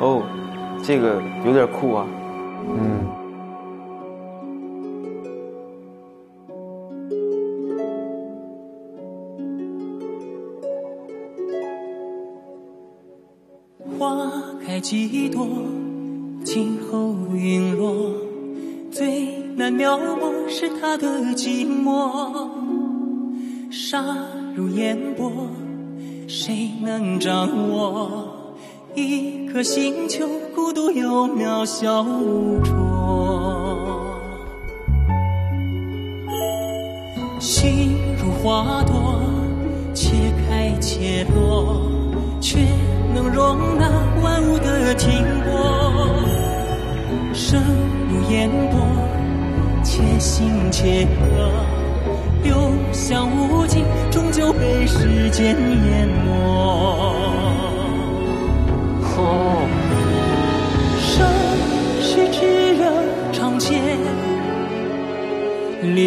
哦，这个有点酷啊。嗯。花开几朵，今后陨落，最难描摹是他的寂寞。沙如烟波，谁能掌握？一颗星球，孤独又渺小无着。心如花朵，且开且落，却能容纳万物的停泊。生如烟波，且行且歌，流向无尽，终究被时间淹没。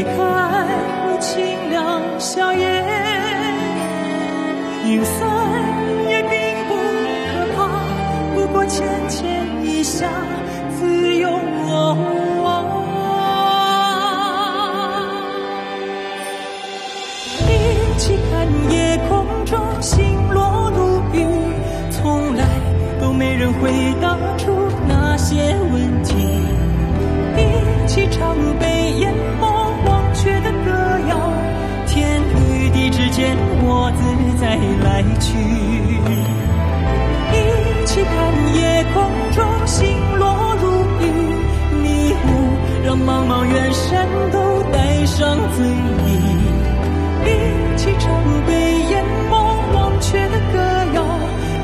离开清凉夏夜，云散也并不可怕，不过浅浅一笑，茫茫远山都带上醉意，一起唱被淹没忘却的歌谣。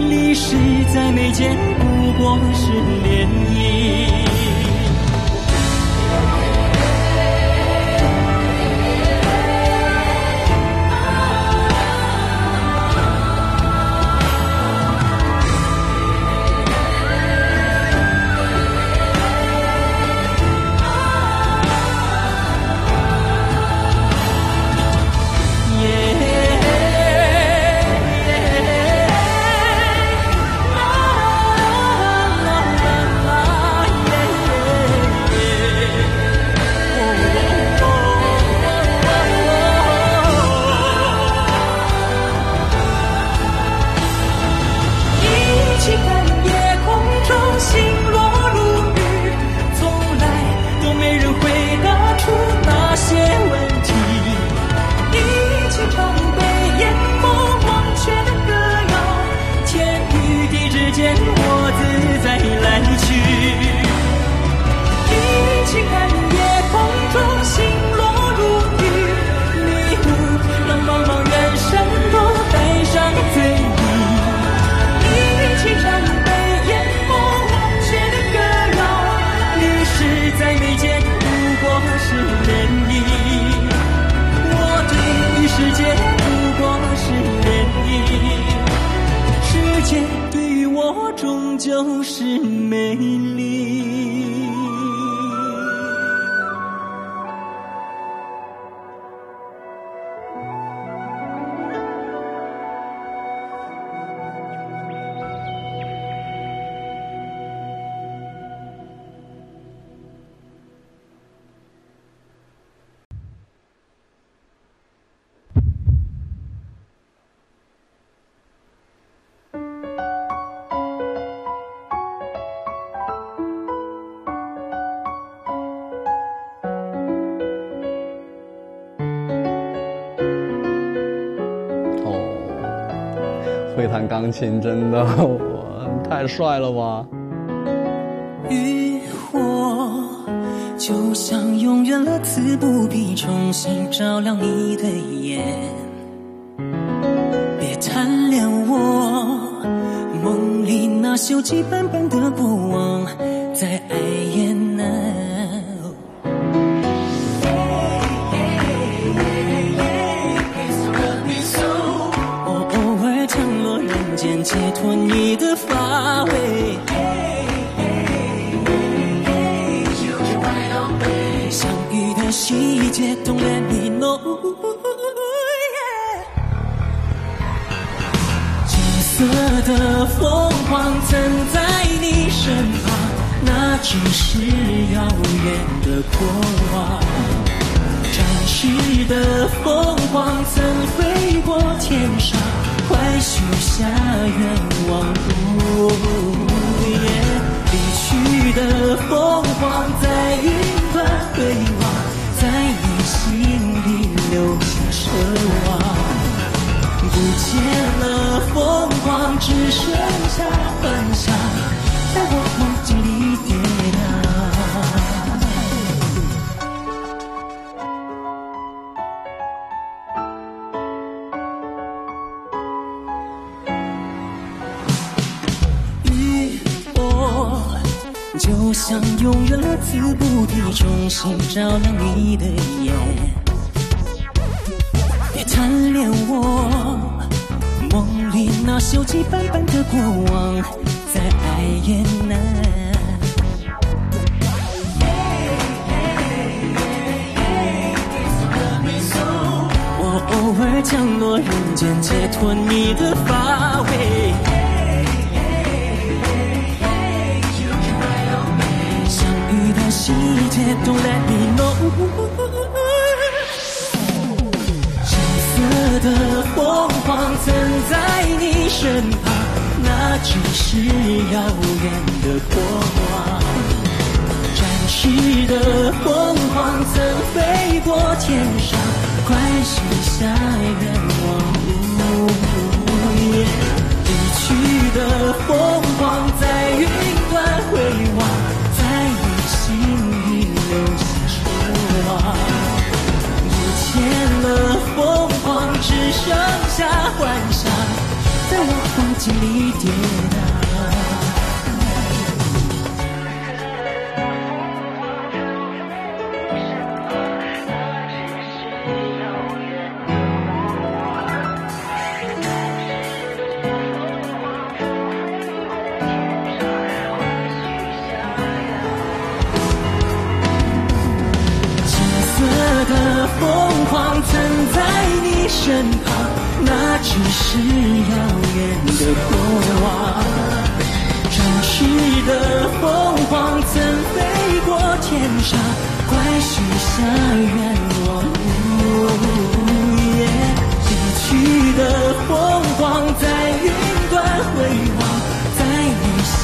历史再没见，不过是涟漪。钢琴真的，我太帅了吧！渔火就像永远乐此不疲，重新照亮你的眼。别贪恋我梦里那锈迹斑斑的过往，在爱解脱你的乏味，相遇的细节，Don't let me know。金色的凤凰曾在你。你身旁，那只是遥远的过往。展翅的凤凰曾飞过天上，快许下愿望。离去的凤凰在云端回望，在你心底留下奢望。不见了凤凰，只剩重新照亮你的眼。别贪恋我梦里那锈迹斑斑的过往，再爱也难。我偶尔降落人间，解脱你的乏味。细节，Don't let me know。金色的凤凰曾在你身旁，那只是遥远的过往。展翅的凤凰曾飞过天上，快许下愿望。离去的是遥远的过往。展翅的凤凰曾飞过天上，快许下愿望。离去的凤凰在云端回望，在你心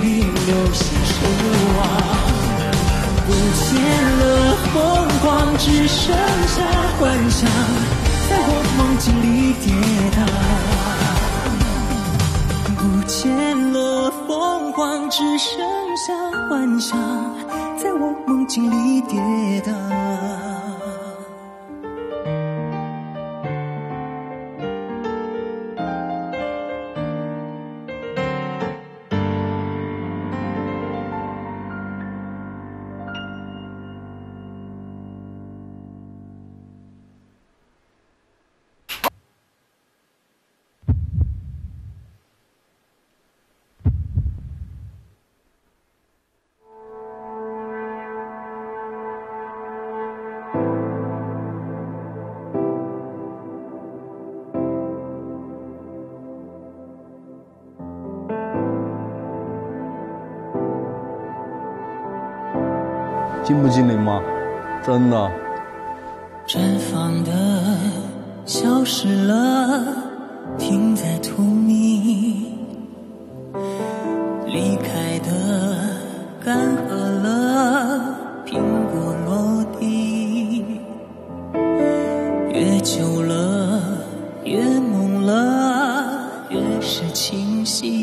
里留下奢望。不见了凤凰，只剩下幻想，跌宕。不见了凤凰，只剩下幻想，在我梦境里跌宕。精不精灵吗？真的。绽放的消失了，停在荼蘼；离开的干涸了，苹果落地。越久了，越朦了，越是清晰。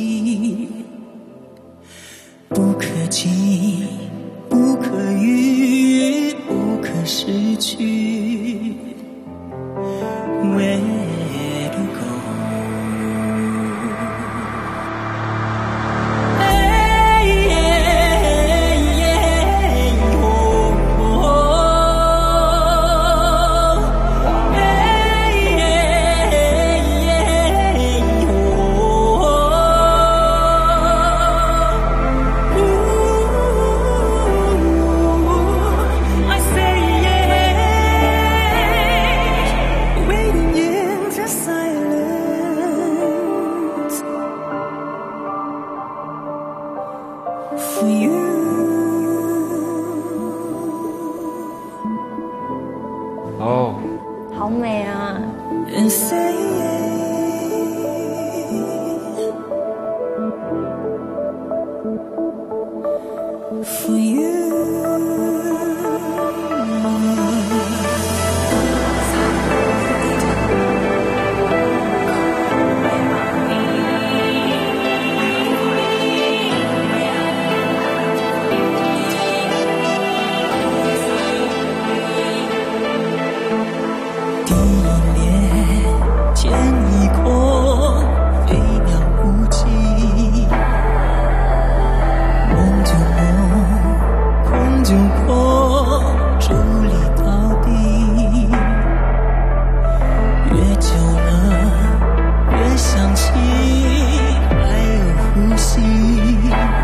吸，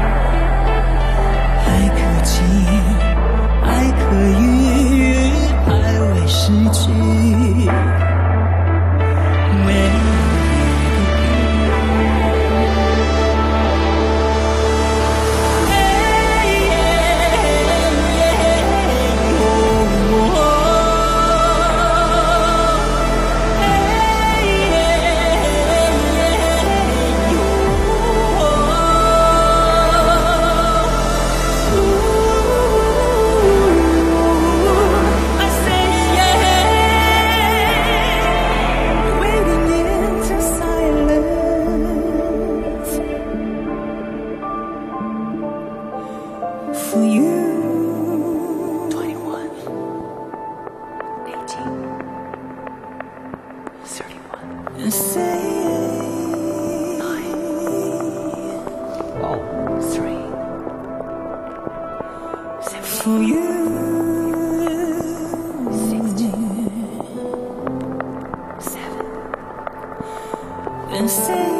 And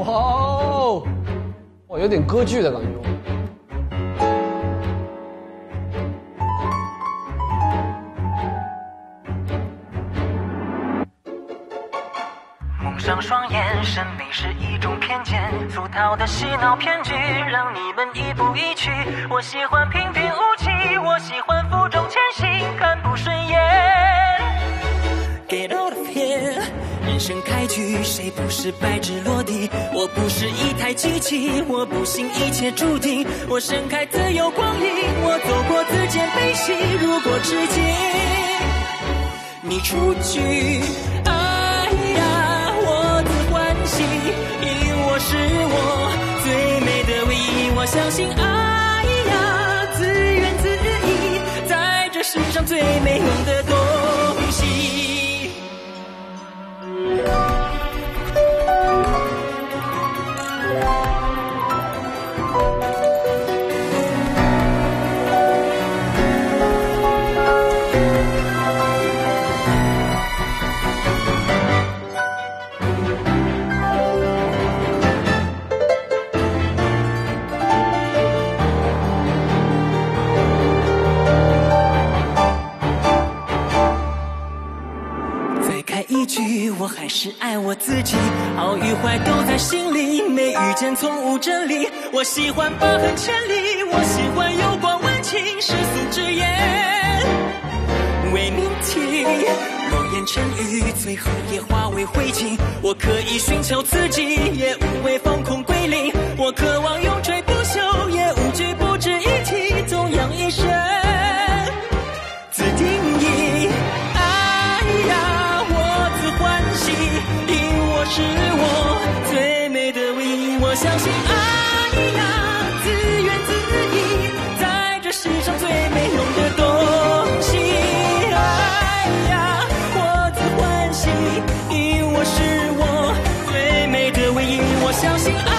哇哦，哇，有点歌剧的感觉。蒙上双眼，审美是一种偏见，俗套的洗脑骗局，让你们一步一趋。我喜欢平平无奇，我喜欢生开局，谁不是白纸落地？我不是一台机器，我不信一切注定。我盛开自由光影，我走过自荐悲喜。如果至今你出局，哎呀，我自欢喜，因我是我最美的唯一。我相信爱呀，自怨自艾，在这世上最没用的间从无真理。我喜欢疤痕千里，我喜欢有光温情，世俗之言为命题。诺言成语，最后也化为灰烬。我可以寻求刺激，也无畏放空归零。我渴望拥你，我是我最美的唯一。我相信爱。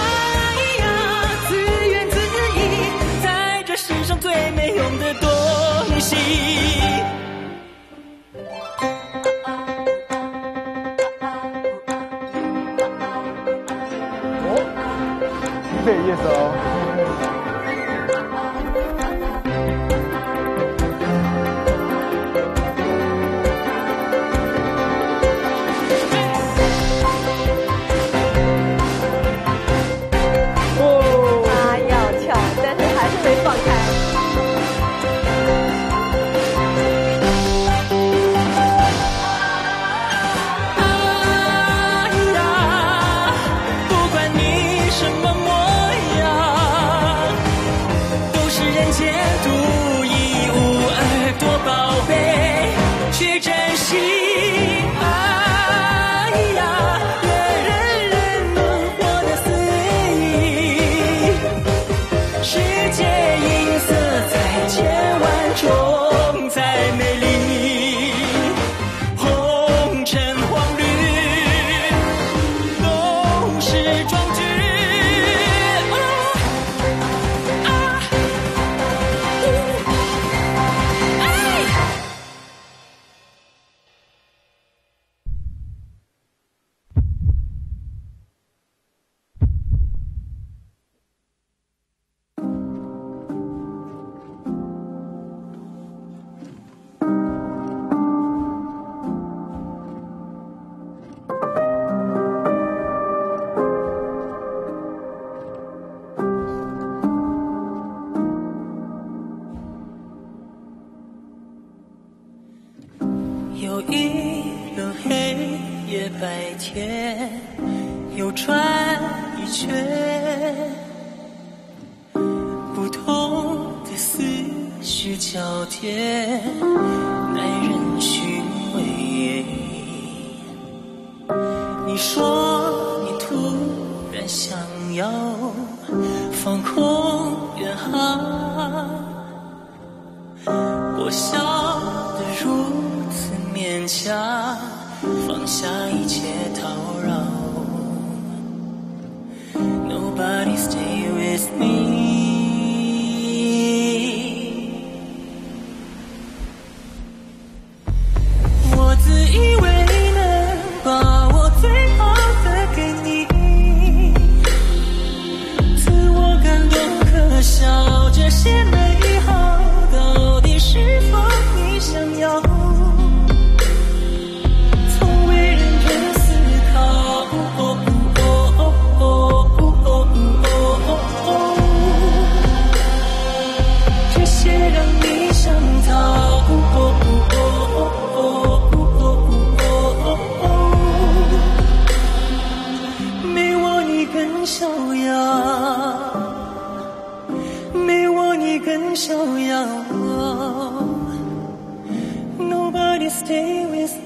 你说你突然想要放空 Nobody stay with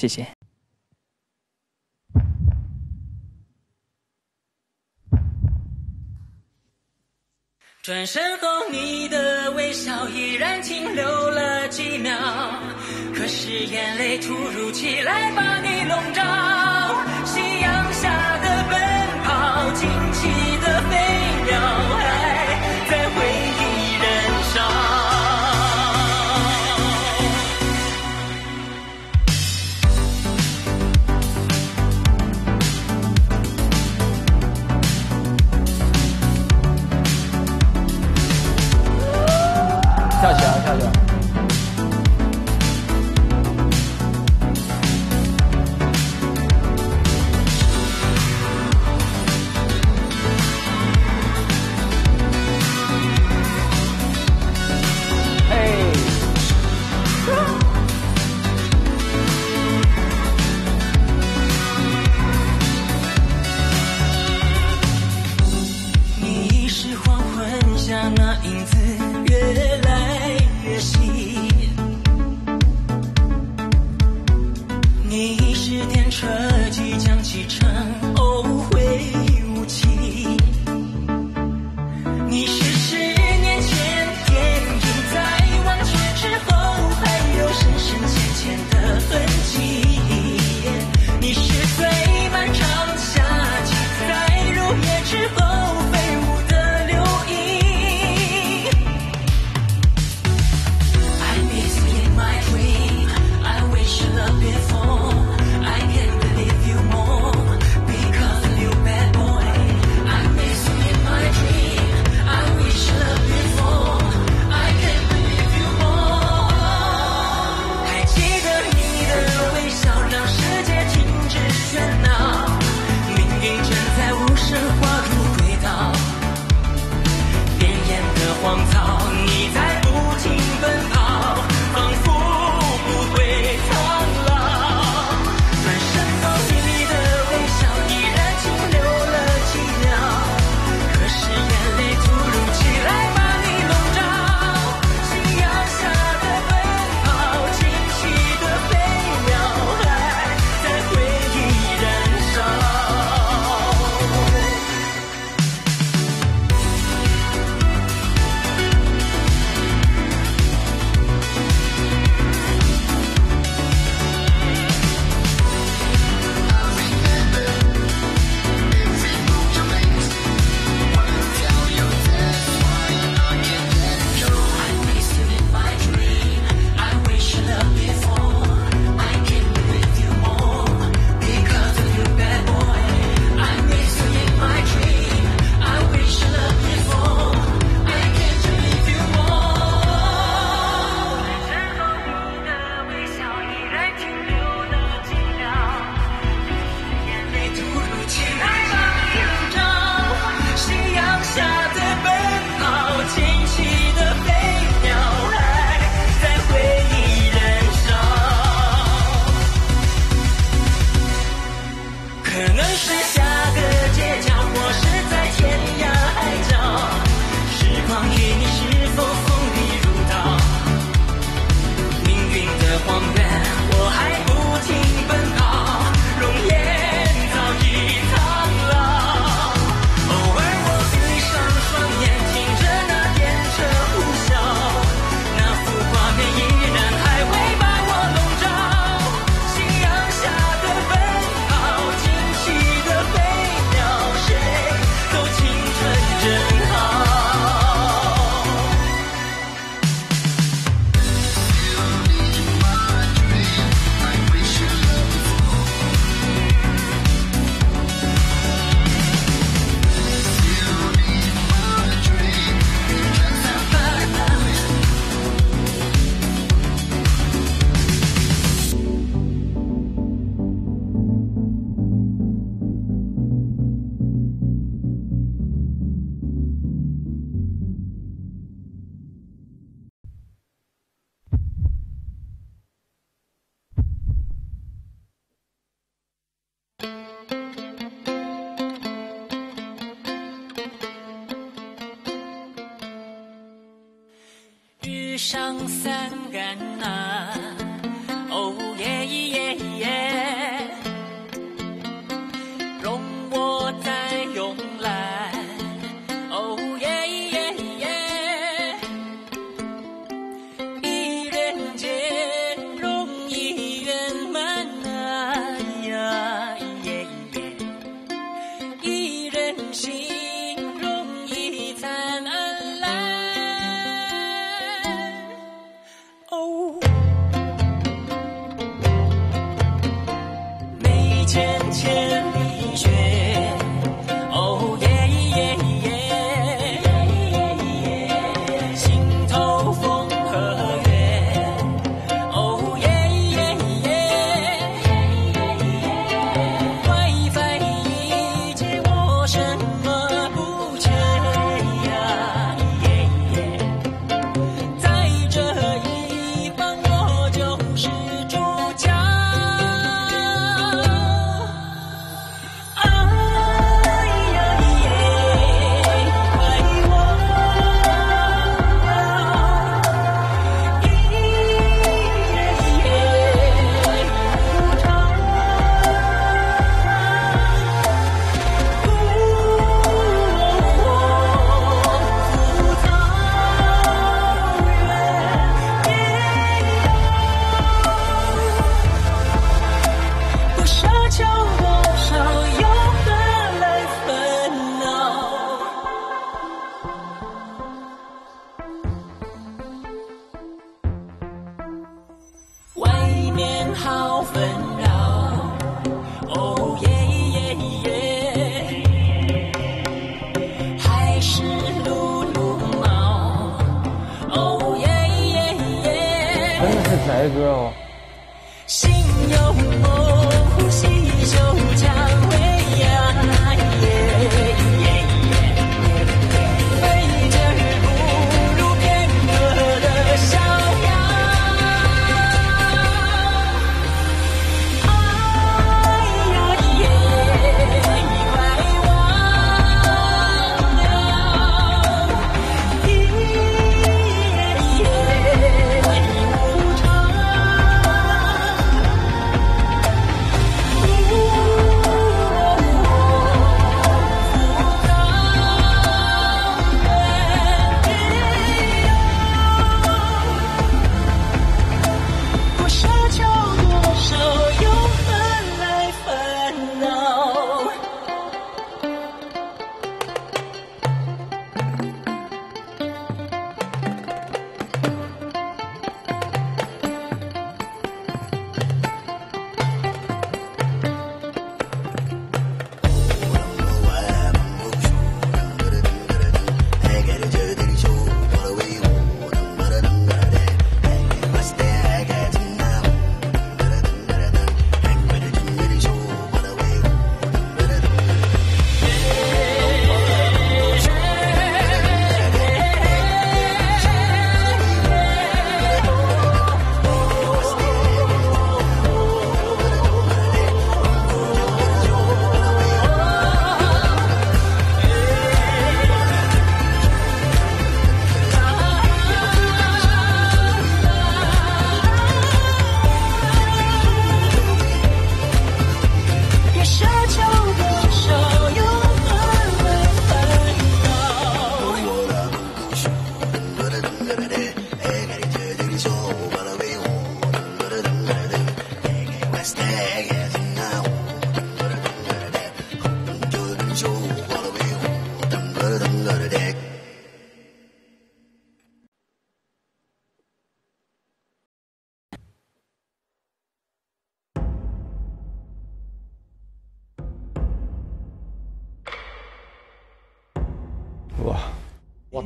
谢谢。转身后你的微笑依然停留了几秒可是眼泪突如其来把你笼罩。心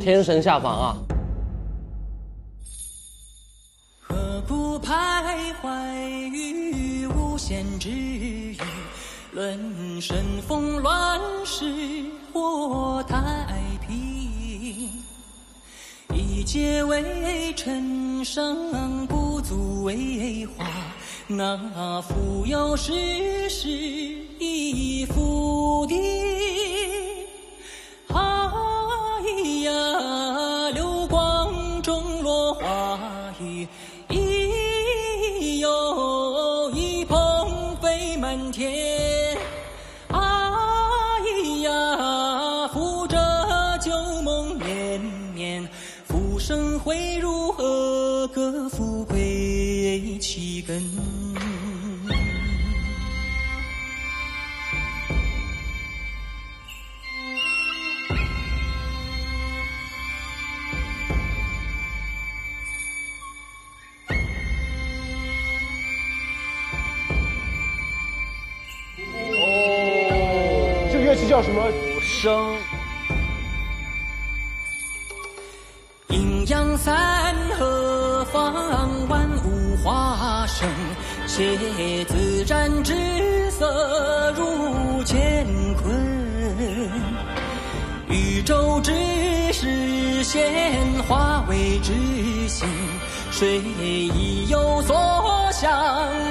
天神下凡啊！何故徘徊于无限之域？论神风乱世或太平，一介为尘生，不足为华。那富有世事亦复定。什么？生阴阳三合，方万物化生，且自然之色入乾坤。宇宙之始现化为之心，水亦有所向，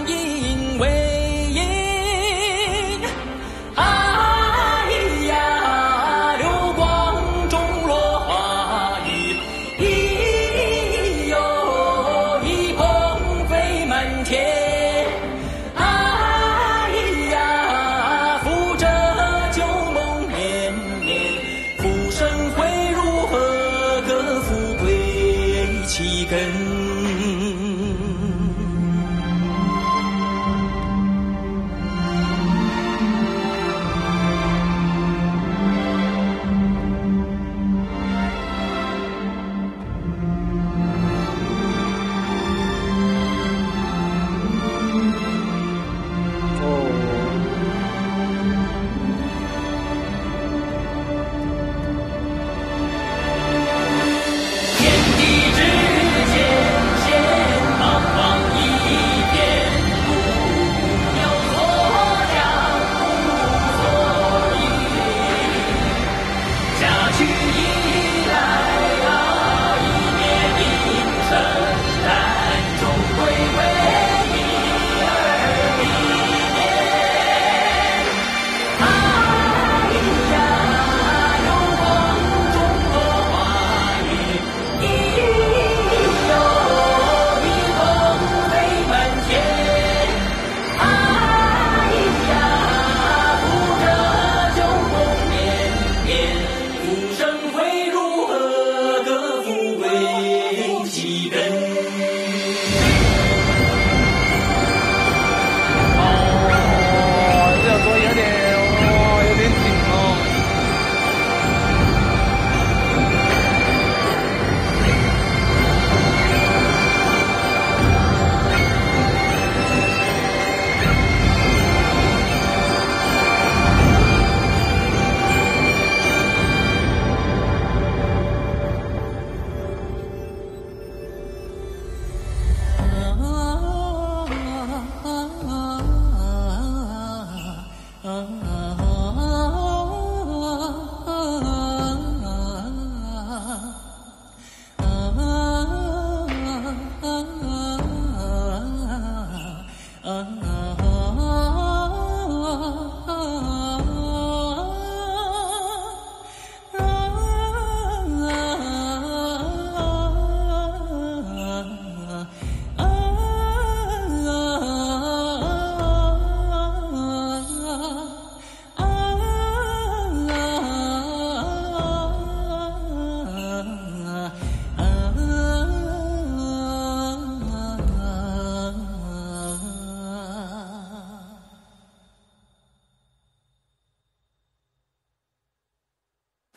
因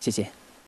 谢谢。